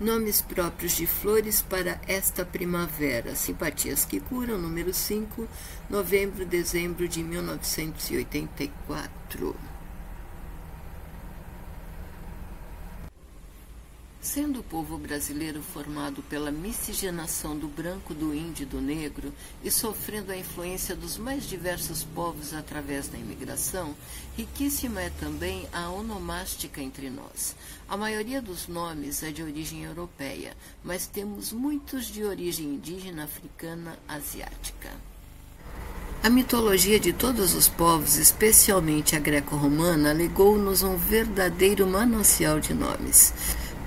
Nomes próprios de flores para esta primavera. Simpatias que curam, número 5, novembro, dezembro de 1984. Sendo o povo brasileiro formado pela miscigenação do branco, do índio e do negro e sofrendo a influência dos mais diversos povos através da imigração, riquíssima é também a onomástica entre nós. A maioria dos nomes é de origem europeia, mas temos muitos de origem indígena, africana, asiática. A mitologia de todos os povos, especialmente a greco-romana, legou-nos um verdadeiro manancial de nomes.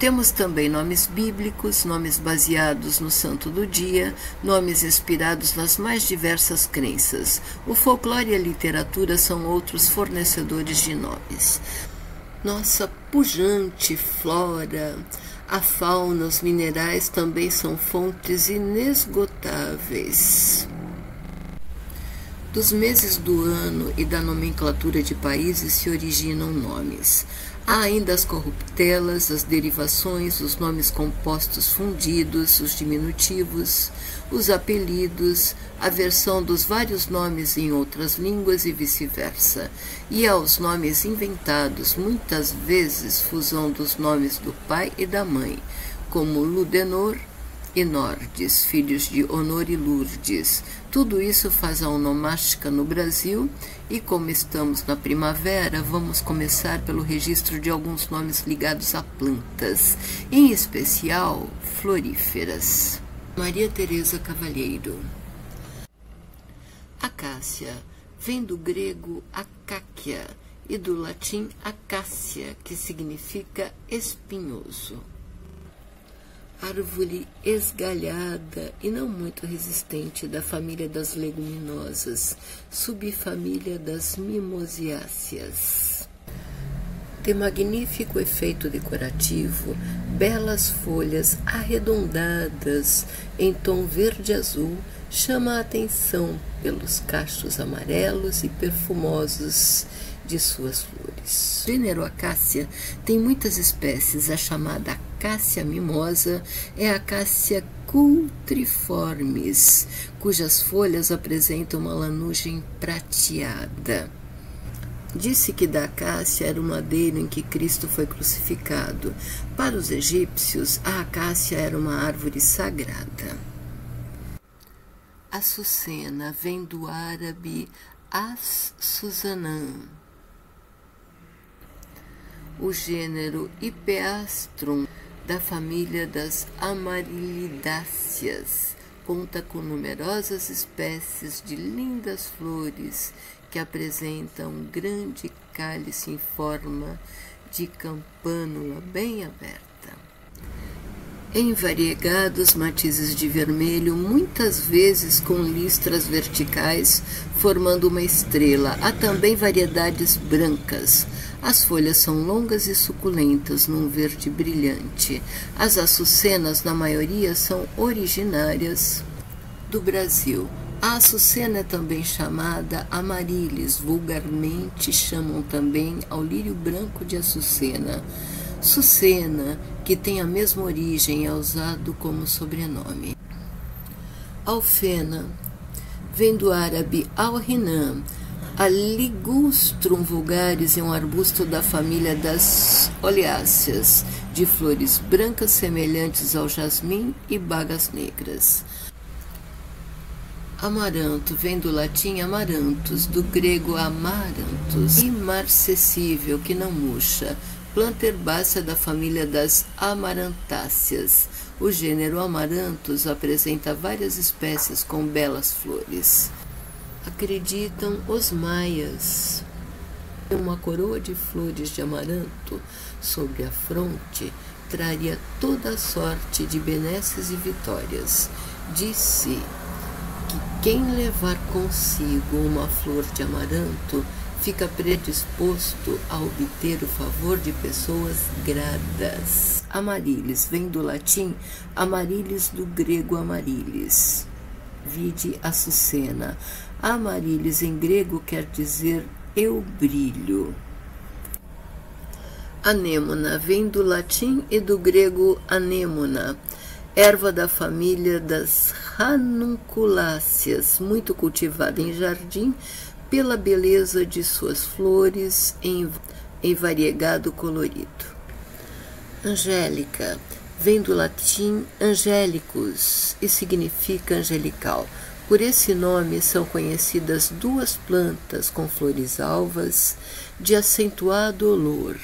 Temos também nomes bíblicos, nomes baseados no santo do dia, nomes inspirados nas mais diversas crenças. O folclore e a literatura são outros fornecedores de nomes. Nossa pujante flora, a fauna, os minerais também são fontes inesgotáveis. Dos meses do ano e da nomenclatura de países se originam nomes. Há ainda as corruptelas, as derivações, os nomes compostos fundidos, os diminutivos, os apelidos, a versão dos vários nomes em outras línguas e vice-versa, e aos nomes inventados, muitas vezes fusão dos nomes do pai e da mãe, como Ludenor, e Nordes, filhos de Honor e Lourdes. Tudo isso faz a onomástica no Brasil e, como estamos na primavera, vamos começar pelo registro de alguns nomes ligados a plantas, em especial floríferas. Maria Teresa Cavalheiro Acácia vem do grego acáquia e do latim acácia, que significa espinhoso árvore esgalhada e não muito resistente da família das leguminosas, subfamília das mimosiáceas. Tem magnífico efeito decorativo, belas folhas arredondadas em tom verde-azul chama a atenção pelos cachos amarelos e perfumosos de suas flores. O gênero Acácia tem muitas espécies. A chamada Acácia mimosa é a Acácia cultriformes, cujas folhas apresentam uma lanugem prateada. Disse que da acácia era o madeiro em que Cristo foi crucificado. Para os egípcios, a acácia era uma árvore sagrada. Açucena vem do árabe as-Susanã, o gênero Ipeastrum da família das amarilidáceas. Conta com numerosas espécies de lindas flores que apresentam um grande cálice em forma de campânula bem aberta. Em variegados matizes de vermelho, muitas vezes com listras verticais, formando uma estrela. Há também variedades brancas as folhas são longas e suculentas, num verde brilhante. As açucenas, na maioria, são originárias do Brasil. A açucena é também chamada amarilis, vulgarmente chamam também ao lírio branco de açucena. Sucena, que tem a mesma origem, é usado como sobrenome. Alfena vem do árabe al-Hinam, a Ligustrum vulgaris é um arbusto da família das oleáceas, de flores brancas semelhantes ao jasmim e bagas negras. Amaranto vem do latim amarantus, do grego amarantus, imarcessível, que não murcha, planta herbácea da família das amarantáceas. O gênero amarantus apresenta várias espécies com belas flores acreditam os maias. Uma coroa de flores de amaranto sobre a fronte traria toda sorte de benesses e vitórias. Disse que quem levar consigo uma flor de amaranto fica predisposto a obter o favor de pessoas gradas. Amarilis vem do latim amarilis do grego amarilis. Vide Açucena. Amarilis em grego quer dizer eu brilho. Anêmona vem do latim e do grego anêmona, erva da família das ranunculáceas, muito cultivada em jardim pela beleza de suas flores em, em variegado colorido. Angélica vem do latim angelicus e significa angelical. Por esse nome são conhecidas duas plantas com flores alvas de acentuado olor.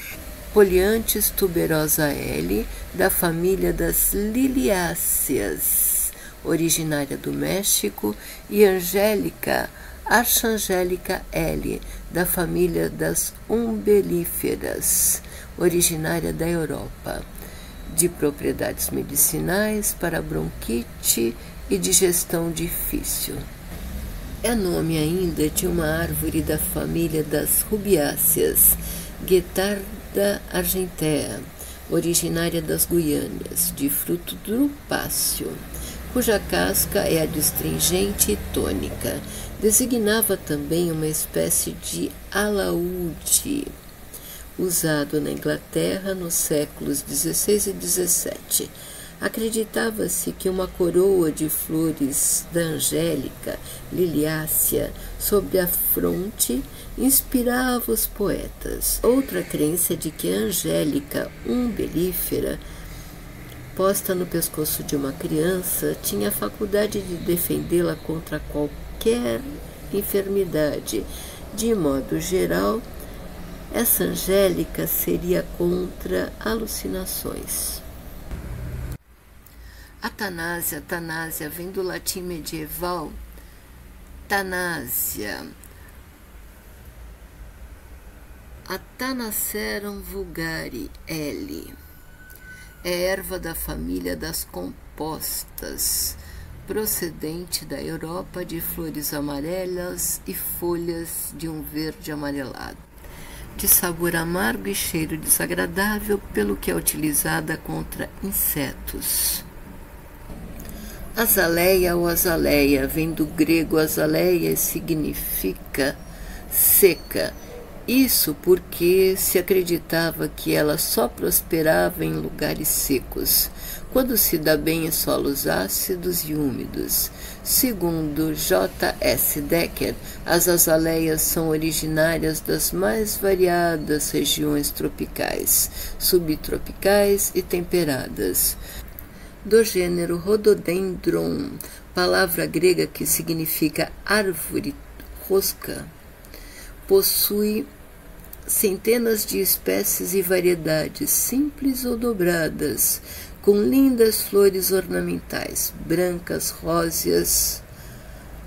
Poliantes tuberosa L, da família das liliáceas, originária do México, e Angélica Archangélica L, da família das umbelíferas, originária da Europa, de propriedades medicinais para bronquite e digestão difícil. É nome ainda de uma árvore da família das rubiáceas, Guetarda da argentea, originária das Guianas, de fruto drupáceo, cuja casca é adstringente e tônica. Designava também uma espécie de alaúde, usado na Inglaterra nos séculos XVI e XVII Acreditava-se que uma coroa de flores da Angélica liliácea sobre a fronte inspirava os poetas. Outra crença é de que a Angélica umbelífera, posta no pescoço de uma criança, tinha a faculdade de defendê-la contra qualquer enfermidade. De modo geral, essa Angélica seria contra alucinações. Atanásia, Atanásia vem do latim medieval Tanásia. Atanacerum vulgari L. É erva da família das compostas, procedente da Europa de flores amarelas e folhas de um verde amarelado. De sabor amargo e cheiro desagradável, pelo que é utilizada contra insetos. Azaleia ou azaleia vem do grego azaleia e significa seca. Isso porque se acreditava que ela só prosperava em lugares secos, quando se dá bem em solos ácidos e úmidos. Segundo J. S. Decker, as azaleias são originárias das mais variadas regiões tropicais, subtropicais e temperadas do gênero Rhododendron, palavra grega que significa árvore rosca. Possui centenas de espécies e variedades, simples ou dobradas, com lindas flores ornamentais, brancas, róseas,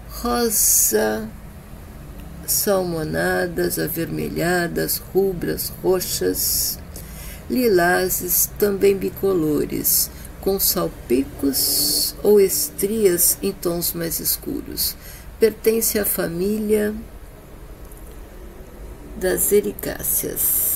rosa, salmonadas, avermelhadas, rubras, roxas, lilazes, também bicolores com salpicos ou estrias em tons mais escuros. Pertence à família das ericáceas.